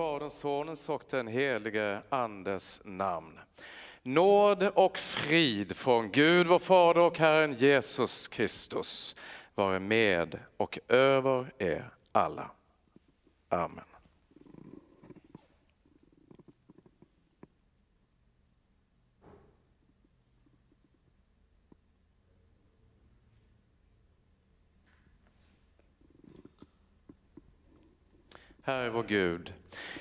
Faderns, Sonens och den helige Andes namn. Nåd och frid från Gud vår Fader och Herren Jesus Kristus vare med och över er alla. Amen. Herre vår Gud,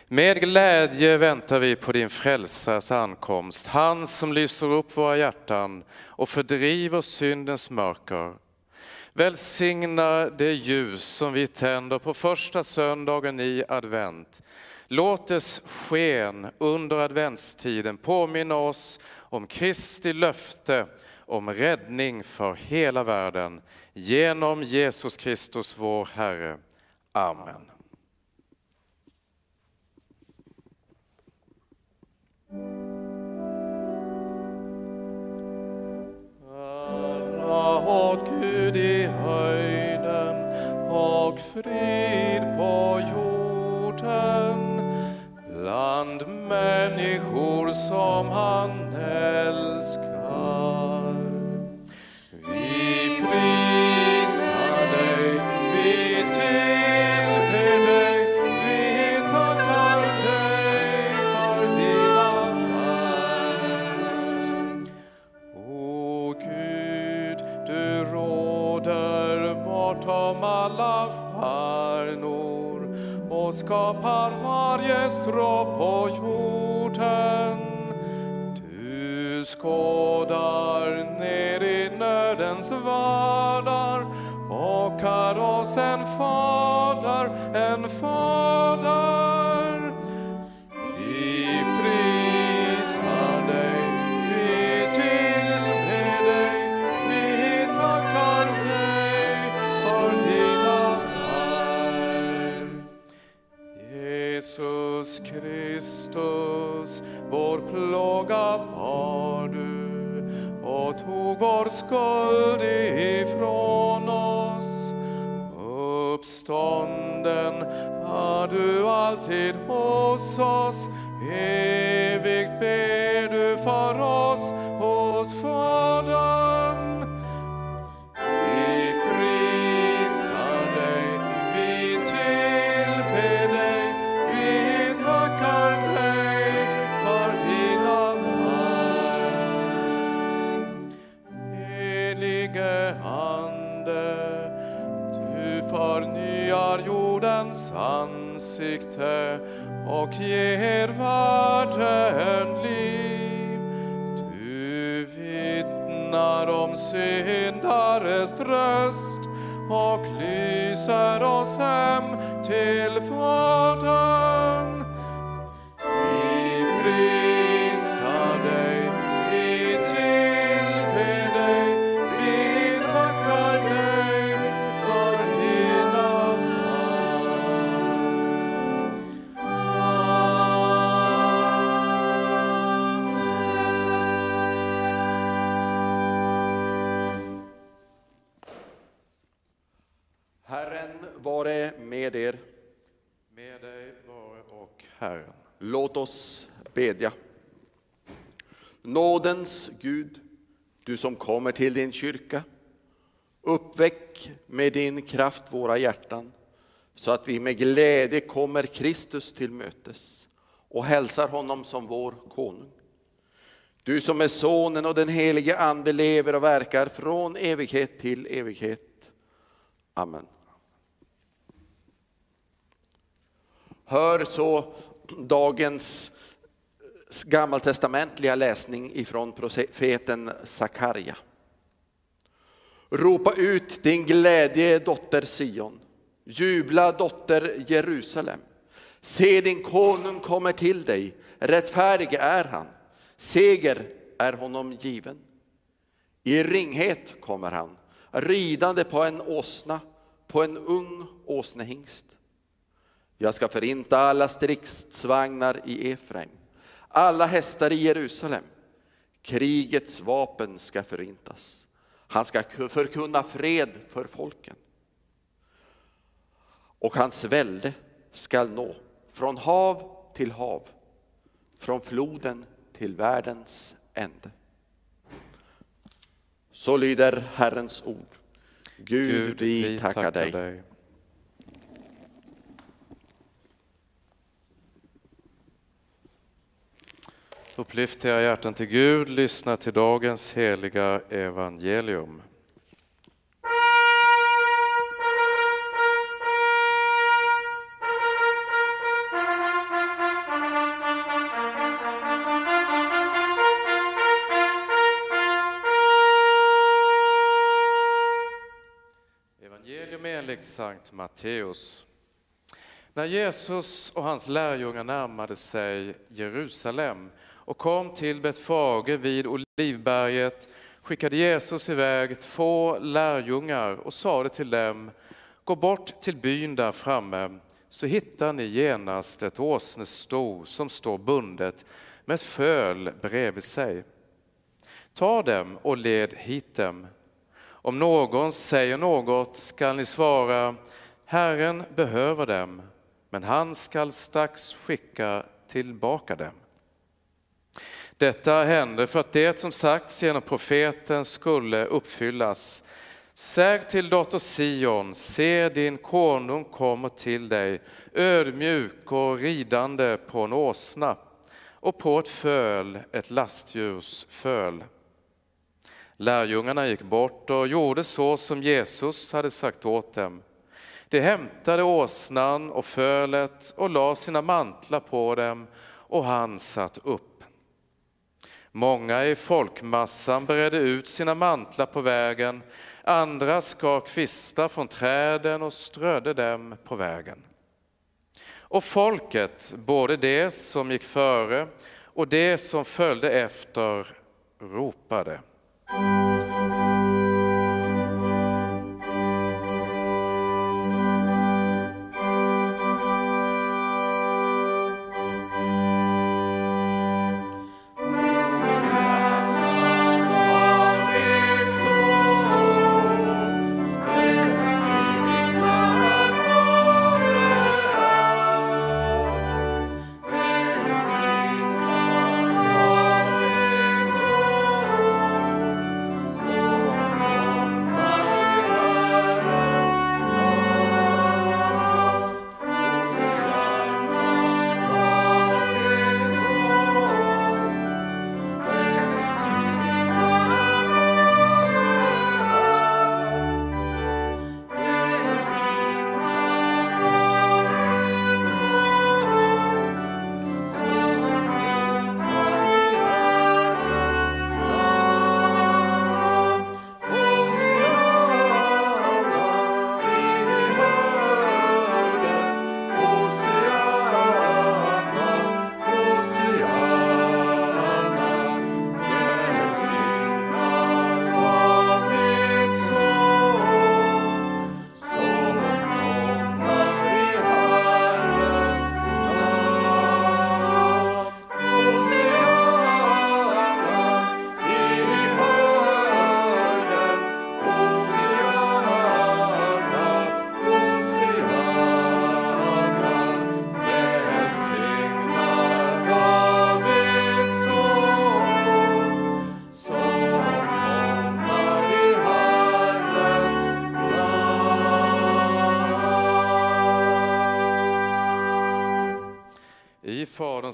med glädje väntar vi på din frälsares ankomst, han som lyser upp våra hjärtan och fördriver syndens mörker. Välsigna det ljus som vi tänder på första söndagen i advent. Låt dess sken under adventstiden påminna oss om Kristi löfte om räddning för hela världen genom Jesus Kristus vår Herre. Amen. Ära åt Gud i höjden och frid på jorden bland människor som han älskar. Och skapar varje strå på jorden. Du skådar ner i nödens världar och är oss en fader, en fader. Vår ansikte och ger världen liv. Du vittnar om syndares tröst och lyser oss hem till vare med er. Med dig vare och Herren. Låt oss bedja. Nådens Gud, du som kommer till din kyrka, uppväck med din kraft våra hjärtan så att vi med glädje kommer Kristus till mötes och hälsar honom som vår konung. Du som med Sonen och den helige Ande lever och verkar från evighet till evighet. Amen. Hör så dagens gammaltestamentliga läsning ifrån profeten Sakarja. Ropa ut din glädje dotter Sion. Jubla dotter Jerusalem. Se din konung kommer till dig. Rättfärdig är han. Seger är honom given. I ringhet kommer han, ridande på en åsna, på en ung åsnehingst. Jag ska förinta alla stridsvagnar i Efraim, alla hästar i Jerusalem. Krigets vapen ska förintas. Han ska förkunna fred för folken. Och hans välde skall nå från hav till hav, från floden till världens ände. Så lyder Herrens ord. Gud, vi tackar dig. Upplyft era hjärtan till Gud, lyssna till dagens heliga evangelium. Evangelium enligt Sankt Matteus. När Jesus och hans lärjungar närmade sig Jerusalem och kom till Betfage vid Olivberget skickade Jesus iväg två lärjungar och sade till dem, gå bort till byn där framme så hittar ni genast ett åsnesto som står bundet med ett föl bredvid sig. Ta dem och led hit dem. Om någon säger något skall ni svara, Herren behöver dem, men han skall strax skicka tillbaka dem. Detta hände för att det som sagts genom profeten skulle uppfyllas. Säg till dotter Sion, se din konung kommer till dig, ödmjuk och ridande på en åsna och på ett föl, ett lastdjurs föl. Lärjungarna gick bort och gjorde så som Jesus hade sagt åt dem. De hämtade åsnan och fölet och la sina mantlar på dem och han satt upp. Många i folkmassan beredde ut sina mantlar på vägen, andra skar kvistar från träden och strödde dem på vägen. Och folket, både det som gick före och det som följde efter, ropade.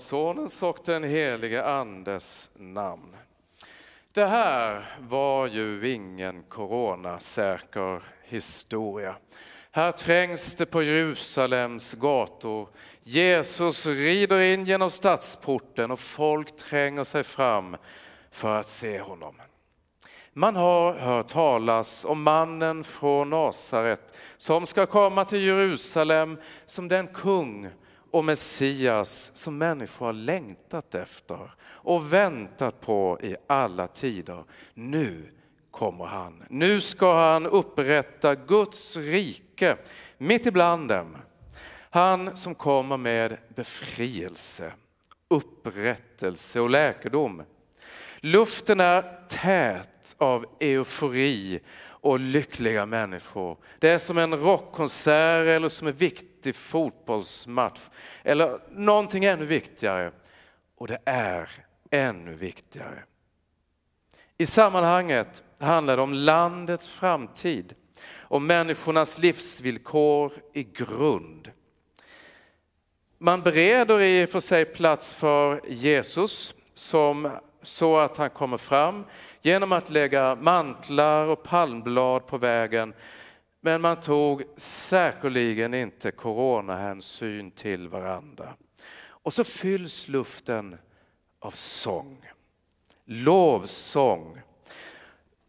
Sonens och den helige Andes namn. Det här var ju ingen coronasäker historia. Här trängs det på Jerusalems gator. Jesus rider in genom stadsporten och folk tränger sig fram för att se honom. Man har hört talas om mannen från Nasaret som ska komma till Jerusalem som den kung och Messias som människor har längtat efter och väntat på i alla tider. Nu kommer han. Nu ska han upprätta Guds rike mitt ibland dem. Han som kommer med befrielse, upprättelse och läkedom. Luften är tät av eufori och lyckliga människor. Det är som en rockkonsert eller som är viktig viktig fotbollsmatch eller någonting ännu viktigare. Och det är ännu viktigare. I sammanhanget handlar det om landets framtid, om människornas livsvillkor i grund. Man bereder i och för sig plats för Jesus som så att han kommer fram genom att lägga mantlar och palmblad på vägen. Men man tog säkerligen inte coronahänsyn till varandra. Och så fylls luften av sång, lovsång.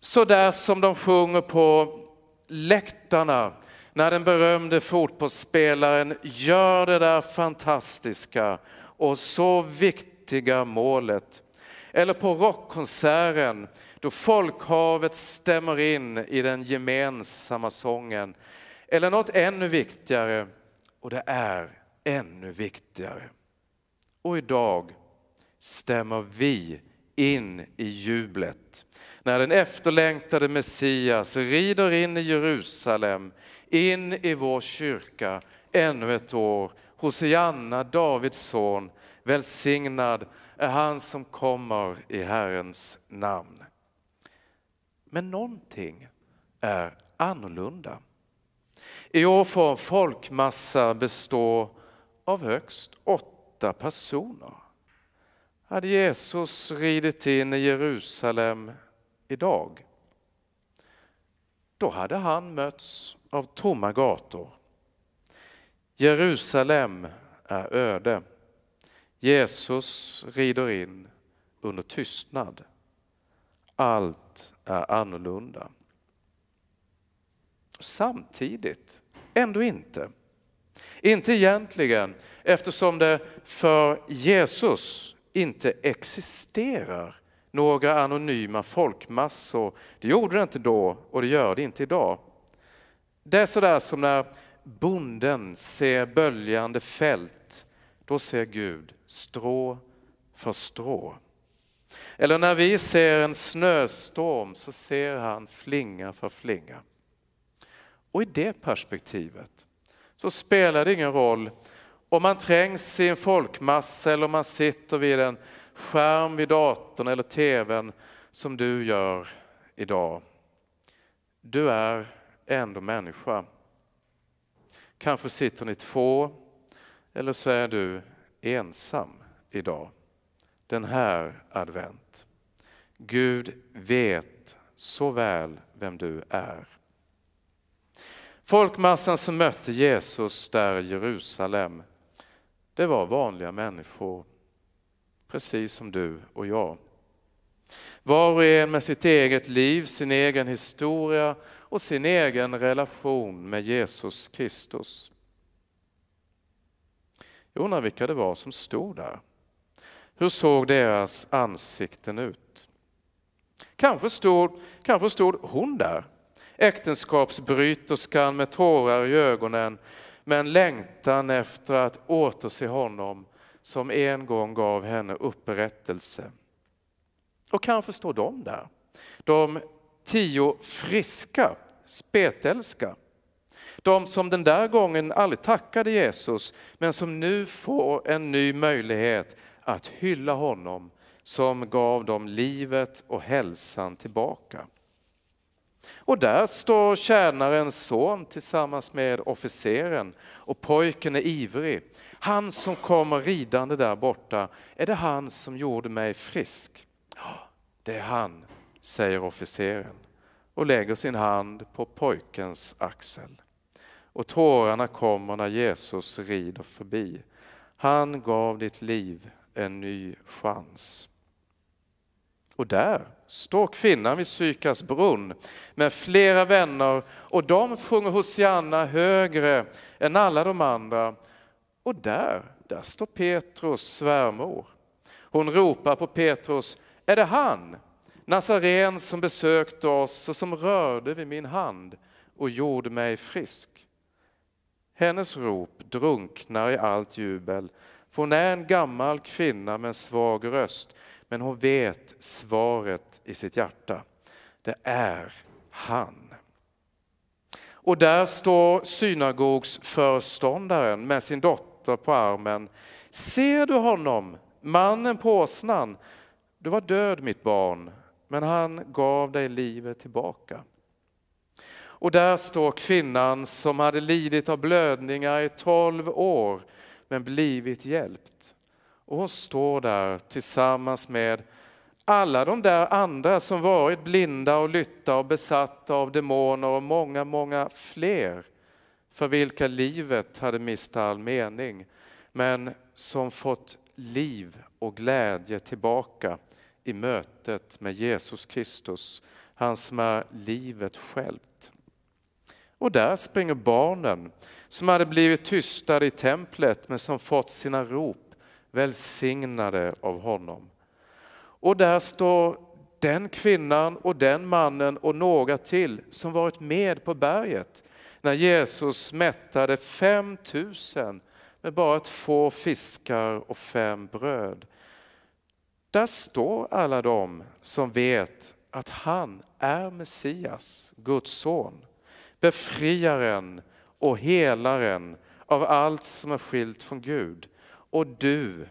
Så där som de sjunger på läktarna när den berömde fotbollsspelaren gör det där fantastiska och så viktiga målet. Eller på rockkonserten då folkhavet stämmer in i den gemensamma sången. Eller något ännu viktigare, och det är ännu viktigare. Och idag stämmer vi in i jublet när den efterlängtade Messias rider in i Jerusalem, in i vår kyrka ännu ett år. Hosianna, Davids son, välsignad är han som kommer i Herrens namn. Men någonting är annorlunda. I år får en folkmassa bestå av högst åtta personer. Hade Jesus ridit in i Jerusalem idag, då hade han mötts av tomma gator. Jerusalem är öde. Jesus rider in under tystnad. Allt är annorlunda. Samtidigt ändå inte. Inte egentligen, eftersom det för Jesus inte existerar några anonyma folkmassor. Det gjorde det inte då och det gör det inte idag. Det är sådär som när bonden ser böljande fält, då ser Gud strå för strå. Eller när vi ser en snöstorm så ser han flinga för flinga. Och i det perspektivet så spelar det ingen roll om man trängs i en folkmassa eller om man sitter vid en skärm vid datorn eller tvn som du gör idag. Du är ändå människa. Kanske sitter ni två eller så är du ensam idag. Den här advent. Gud vet så väl vem du är. Folkmassan som mötte Jesus där i Jerusalem, det var vanliga människor precis som du och jag. Var och en med sitt eget liv, sin egen historia och sin egen relation med Jesus Kristus. Jag undrar vilka det var som stod där. Hur såg deras ansikten ut? Kanske stod, kanske stod hon där, äktenskapsbryterskan med tårar i ögonen, med en längtan efter att återse honom som en gång gav henne upprättelse. Och kanske står de där, de tio friska, spetälska. De som den där gången aldrig tackade Jesus, men som nu får en ny möjlighet att hylla honom som gav dem livet och hälsan tillbaka. Och där står tjänarens son tillsammans med officeren och pojken är ivrig han som kommer ridande där borta, är det han som gjorde mig frisk? Ja, det är han, säger officeren och lägger sin hand på pojkens axel. Och tårarna kommer när Jesus rider förbi. Han gav ditt liv en ny chans. Och där står kvinnan vid Sykars brunn med flera vänner och de sjunger Hosianna högre än alla de andra och där, där står Petrus svärmor. Hon ropar på Petrus, är det han, Nazaren som besökte oss och som rörde vid min hand och gjorde mig frisk? Hennes rop drunknar i allt jubel, för hon är en gammal kvinna med en svag röst, men hon vet svaret i sitt hjärta. Det är han. Och där står synagogsföreståndaren med sin dotter på armen. Ser du honom, mannen på åsnan? Du var död mitt barn, men han gav dig livet tillbaka. Och där står kvinnan som hade lidit av blödningar i tolv år men blivit hjälpt. Och hon står där tillsammans med alla de där andra som varit blinda och lytta och besatta av demoner och många, många fler för vilka livet hade mist all mening men som fått liv och glädje tillbaka i mötet med Jesus Kristus, han som är livet självt. Och där springer barnen som hade blivit tystade i templet men som fått sina rop välsignade av honom. Och där står den kvinnan och den mannen och några till som varit med på berget när Jesus mättade 5000 med bara två fiskar och fem bröd. Där står alla de som vet att han är Messias, Guds son, befriaren och helaren av allt som är skilt från Gud. Och du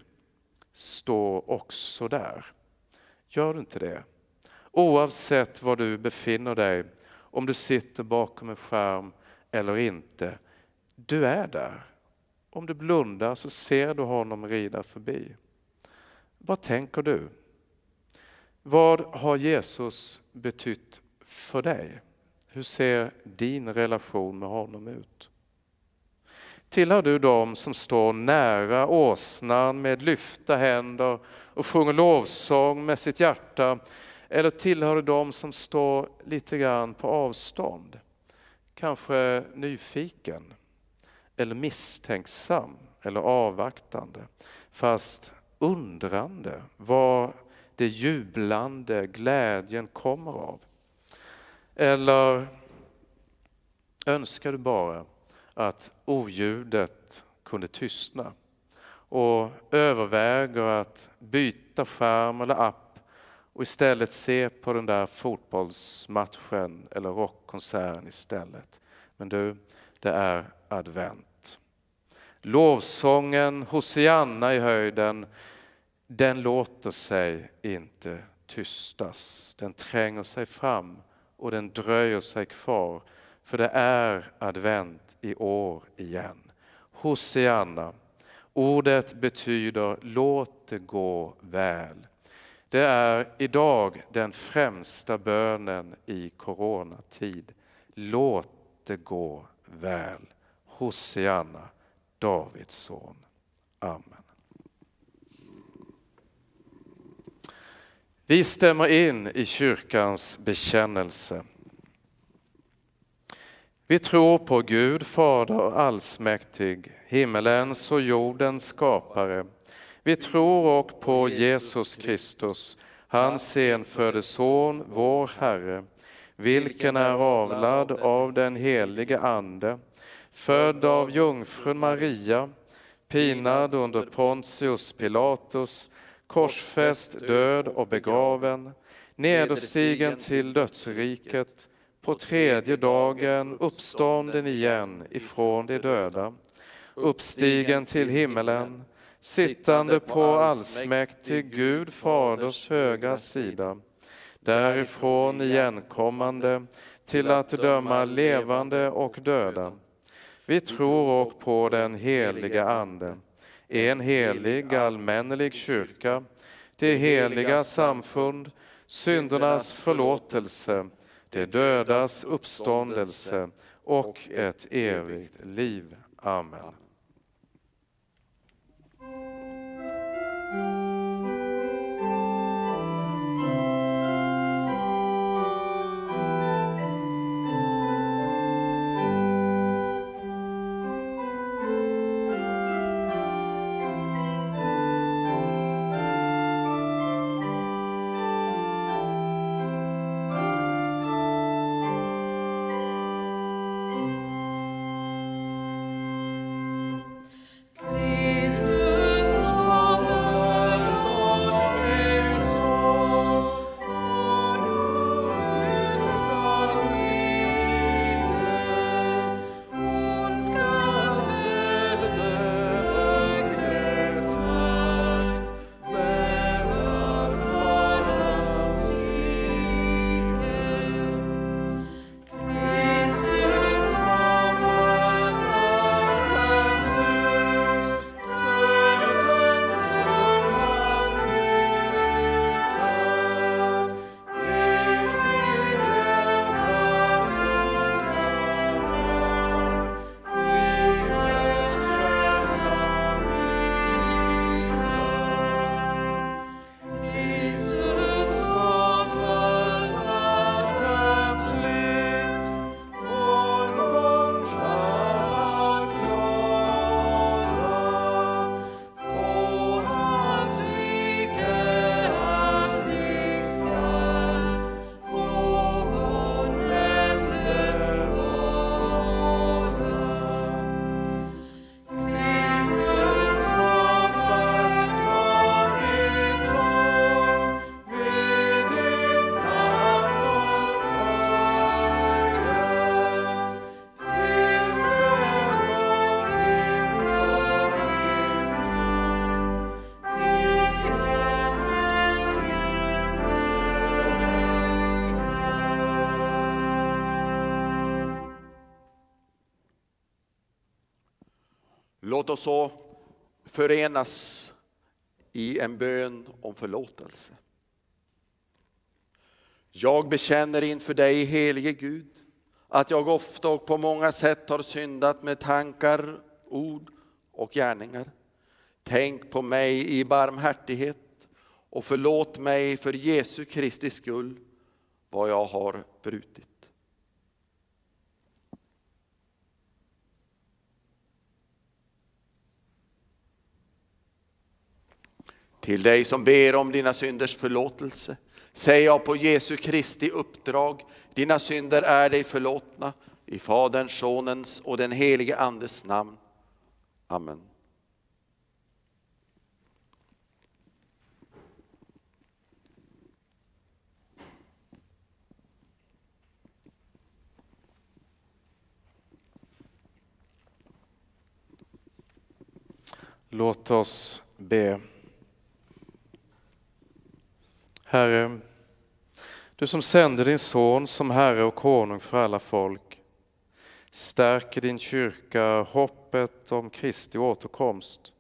står också där. Gör du inte det? Oavsett var du befinner dig, om du sitter bakom en skärm eller inte, du är där. Om du blundar så ser du honom rida förbi. Vad tänker du? Vad har Jesus betytt för dig? Hur ser din relation med honom ut? Tillhör du dem som står nära åsnan med lyfta händer och sjunger lovsång med sitt hjärta? Eller tillhör du dem som står lite grann på avstånd? Kanske nyfiken, eller misstänksam, eller avvaktande. Fast undrande vad det jublande glädjen kommer av. Eller önskar du bara att oljudet kunde tystna och överväger att byta skärm eller app och istället se på den där fotbollsmatchen eller rockkonserten istället. Men du, det är advent. Lovsången Hosianna i höjden, den låter sig inte tystas. Den tränger sig fram och den dröjer sig kvar. För det är advent i år igen. Hosianna, ordet betyder låt det gå väl. Det är idag den främsta bönen i coronatid. Låt det gå väl. Hosianna, Davids son. Amen. Vi stämmer in i kyrkans bekännelse. Vi tror på Gud Fader allsmäktig, himmelens och jordens skapare. Vi tror och på Jesus Kristus, hans enfödde Son, vår Herre, vilken är avlad av den helige Ande, född av jungfrun Maria, pinad under Pontius Pilatus, korsfäst, död och begraven, nederstigen till dödsriket, på tredje dagen uppstånden igen ifrån de döda, uppstigen till himmelen, sittande på allsmäktig Gud Faders höga sida, därifrån igenkommande till att döma levande och döda. Vi tror och på den heliga Ande, en helig allmännelig kyrka, det heliga samfund, syndernas förlåtelse, det dödas uppståndelse och ett evigt liv. Amen. Låt oss så förenas i en bön om förlåtelse. Jag bekänner inför dig, helige Gud, att jag ofta och på många sätt har syndat med tankar, ord och gärningar. Tänk på mig i barmhärtighet och förlåt mig för Jesu Kristi skull vad jag har brutit. Till dig som ber om dina synders förlåtelse säger jag på Jesu Kristi uppdrag, dina synder är dig förlåtna i Faderns, Sonens och den helige Andes namn. Amen. Låt oss be. Herre, du som sände din son som Herre och konung för alla folk, stärker din kyrka hoppet om Kristi återkomst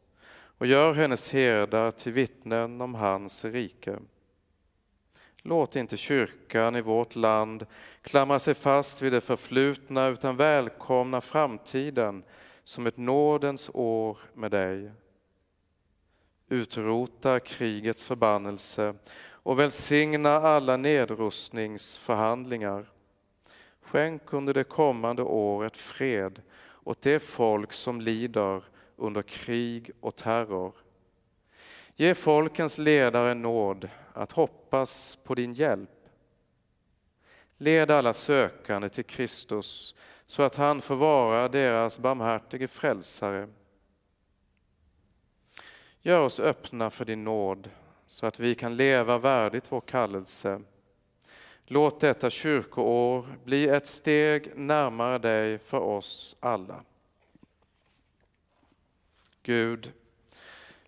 och gör hennes herdar till vittnen om hans rike. Låt inte kyrkan i vårt land klamra sig fast vid det förflutna utan välkomna framtiden som ett nådens år med dig. Utrota krigets förbannelse och välsigna alla nedrustningsförhandlingar. Skänk under det kommande året fred åt det folk som lider under krig och terror. Ge folkens ledare nåd att hoppas på din hjälp. Led alla sökande till Kristus så att han får vara deras barmhärtige frälsare. Gör oss öppna för din nåd så att vi kan leva värdigt vår kallelse. Låt detta kyrkoår bli ett steg närmare dig för oss alla. Gud,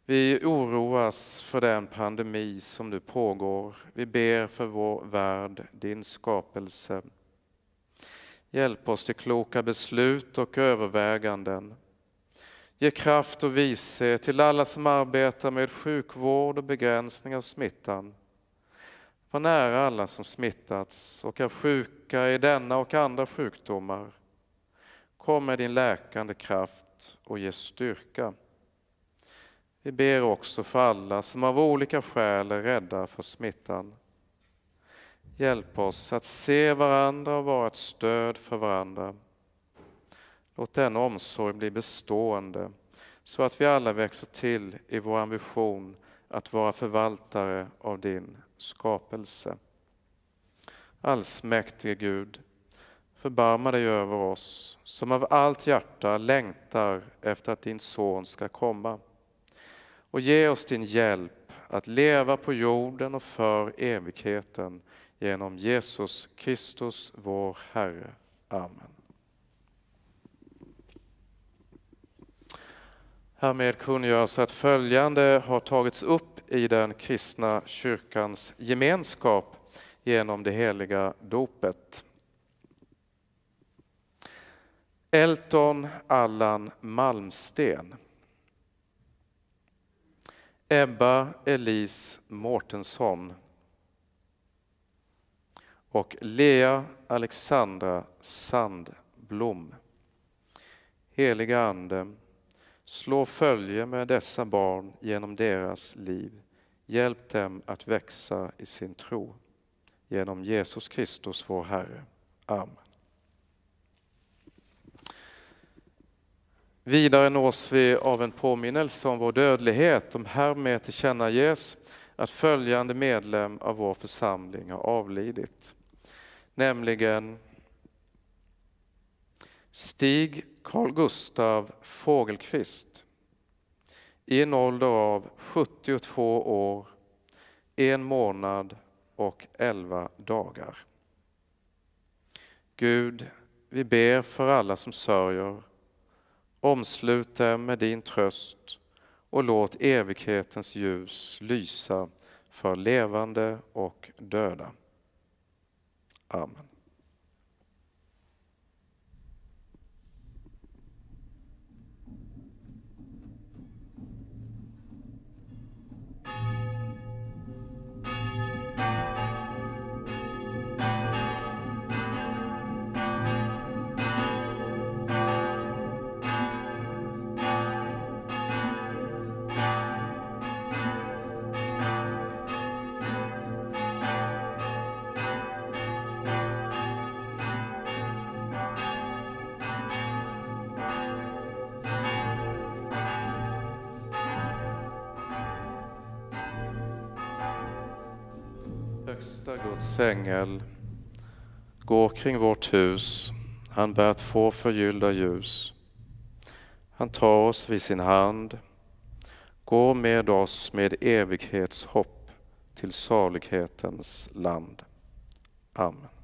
vi oroas för den pandemi som nu pågår. Vi ber för vår värld, din skapelse. Hjälp oss till kloka beslut och överväganden. Ge kraft och vishet till alla som arbetar med sjukvård och begränsning av smittan. Var nära alla som smittats och är sjuka i denna och andra sjukdomar. Kom med din läkande kraft och ge styrka. Vi ber också för alla som av olika skäl är rädda för smittan. Hjälp oss att se varandra och vara ett stöd för varandra. Låt denna omsorg bli bestående så att vi alla växer till i vår ambition att vara förvaltare av din skapelse. Allsmäktige Gud, förbarma dig över oss som av allt hjärta längtar efter att din son ska komma. Och ge oss din hjälp att leva på jorden och för evigheten genom Jesus Kristus, vår Herre. Amen. Härmed kungörs att följande har tagits upp i den kristna kyrkans gemenskap genom det heliga dopet. Elton Allan Malmsten. Ebba Elise Mårtensson och Lea Alexandra Sandblom. Heliga Ande, slå följe med dessa barn genom deras liv. Hjälp dem att växa i sin tro. Genom Jesus Kristus, vår Herre. Amen. Vidare nås vi av en påminnelse om vår dödlighet, om härmed tillkännages att följande medlem av vår församling har avlidit nämligen Stig Carl Gustav Fågelqvist i en ålder av 72 år, en månad och elva dagar. Gud, vi ber för alla som sörjer. Omslut dem med din tröst och låt evighetens ljus lysa för levande och döda. Amen. Guds ängel går kring vårt hus. Han bär två förgyllda ljus. Han tar oss vid sin hand, går med oss med evighetshopp till salighetens land. Amen.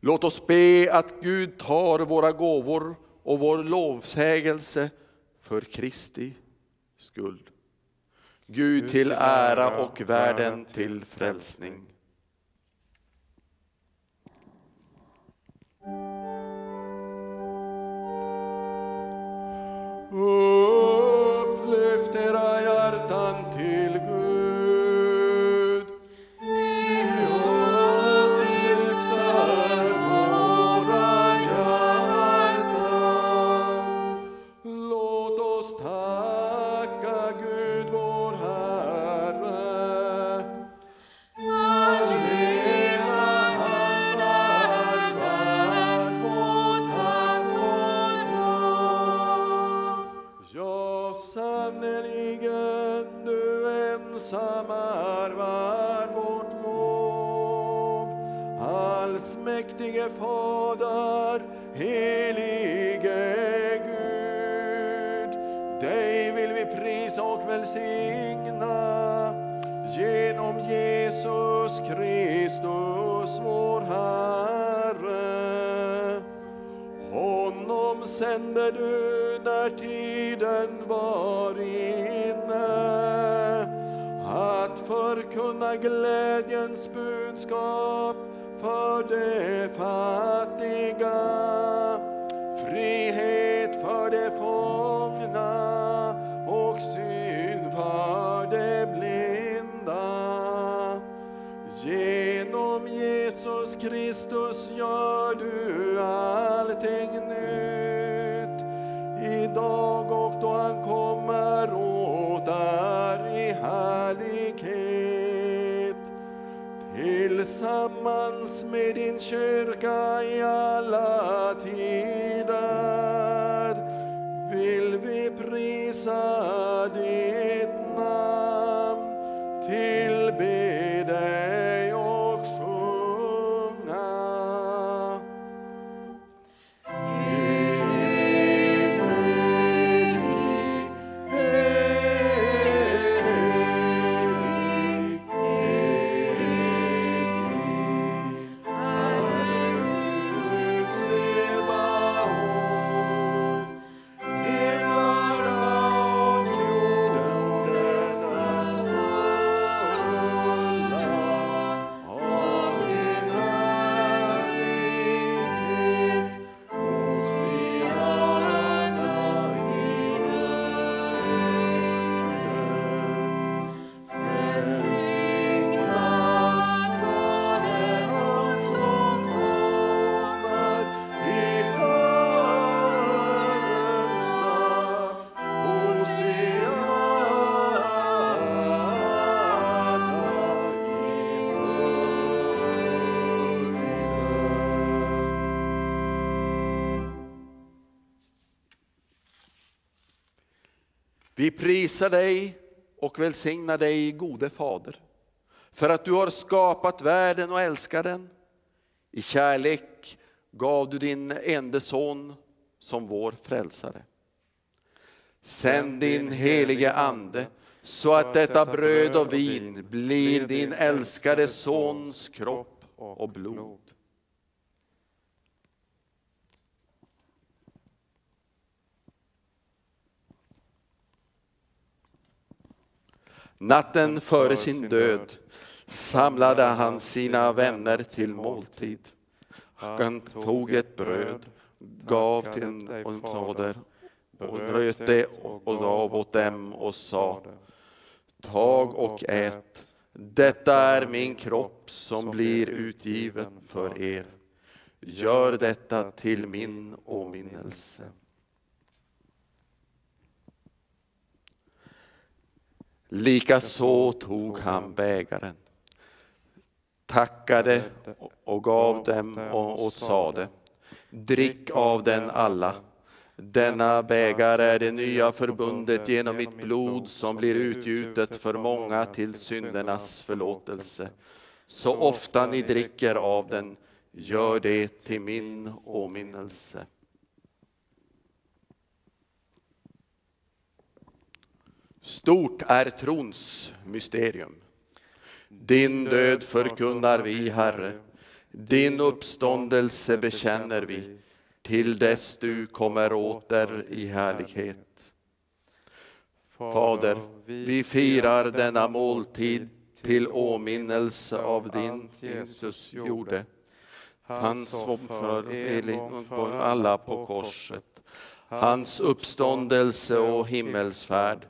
Låt oss be att Gud tar våra gåvor och vår lovsägelse för Kristi skull. Gud till ära och världen till frälsning. Upplyft när tiden var inne. att förkunna glädjens budskap för de fattiga. Frihet för de fångna och syn för de blinda. Genom Jesus Kristus gör du allt Tillsammans med din kyrka i alla tider. Vi prisar dig och välsignar dig, gode Fader, för att du har skapat världen och älskar den. I kärlek gav du din enda son som vår frälsare. Sänd din helige Ande så att detta bröd och vin blir din älskade Sons kropp och blod. Natten före sin död samlade han sina vänner till måltid. Han tog ett bröd, gav till en och såder och bröt det och gav åt dem och sa Tag och ät, detta är min kropp som blir utgiven för er. Gör detta till min åminnelse. Likaså tog han bägaren, tackade och gav dem och sade, drick av den alla. Denna bägare är det nya förbundet genom mitt blod som blir utgjutet för många till syndernas förlåtelse. Så ofta ni dricker av den, gör det till min åminnelse. Stort är trons mysterium. Din död förkunnar vi, Herre. Din uppståndelse bekänner vi till dess du kommer åter i härlighet. Fader, vi firar denna måltid till åminnelse av din Jesus gjorde. Han som för alla på korset, hans uppståndelse och himmelsfärd.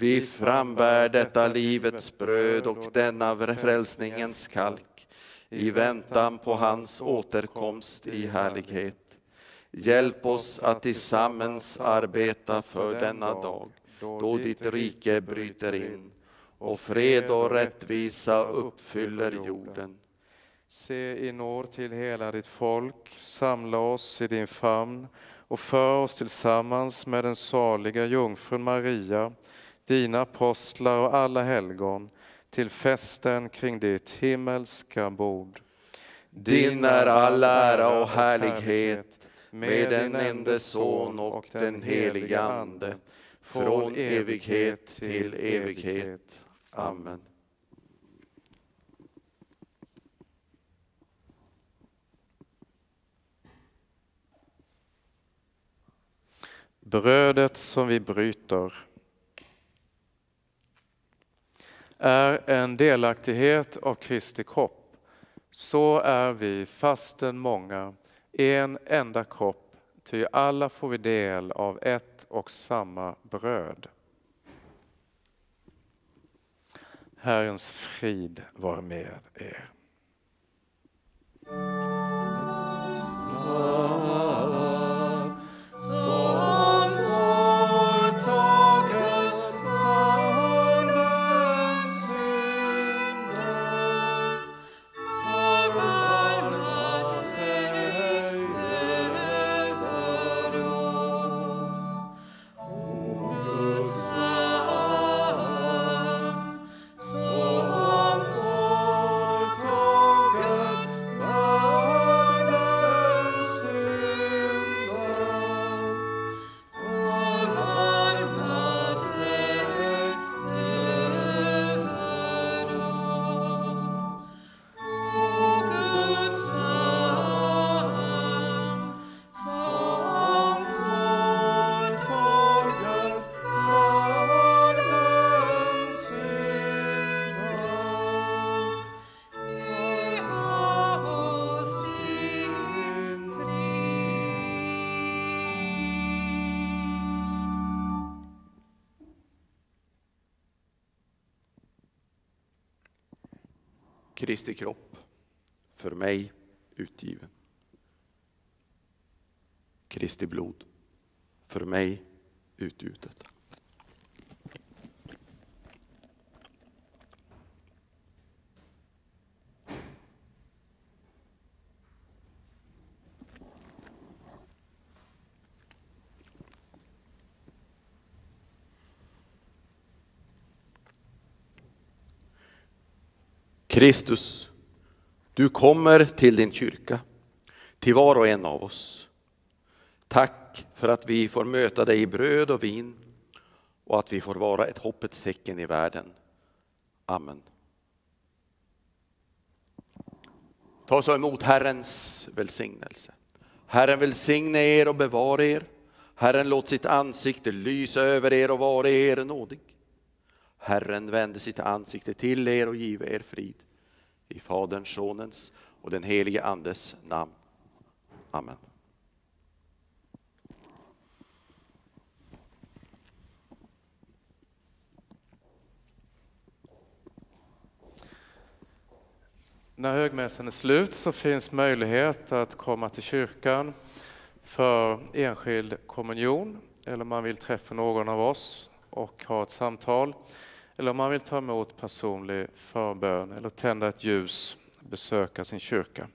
Vi frambär detta livets bröd och denna frälsningens kalk i väntan på hans återkomst i härlighet. Hjälp oss att tillsammans arbeta för denna dag, då ditt rike bryter in och fred och rättvisa uppfyller jorden. Se i nåd till hela ditt folk, samla oss i din famn och för oss tillsammans med den saliga jungfrun Maria, dina apostlar och alla helgon till festen kring ditt himmelska bord. Din är all ära och härlighet med den enda Son och den helige Ande, från evighet till evighet. Amen. Brödet som vi bryter är en delaktighet av Kristi kropp, så är vi, fastän många, en enda kropp, ty alla får vi del av ett och samma bröd. Herrens frid var med er. Kristi kropp för mig utgiven. Kristi blod för mig utgjutet. Kristus, du kommer till din kyrka, till var och en av oss. Tack för att vi får möta dig i bröd och vin och att vi får vara ett hoppets tecken i världen. Amen. Ta så emot Herrens välsignelse. Herren välsigne er och bevara er. Herren låt sitt ansikte lysa över er och vara er nådig. Herren vände sitt ansikte till er och give er frid. I Faderns, Sonens och den helige Andes namn. Amen. När högmässan är slut så finns möjlighet att komma till kyrkan för enskild kommunion eller om man vill träffa någon av oss och ha ett samtal eller om man vill ta emot personlig förbön eller tända ett ljus, besöka sin kyrka.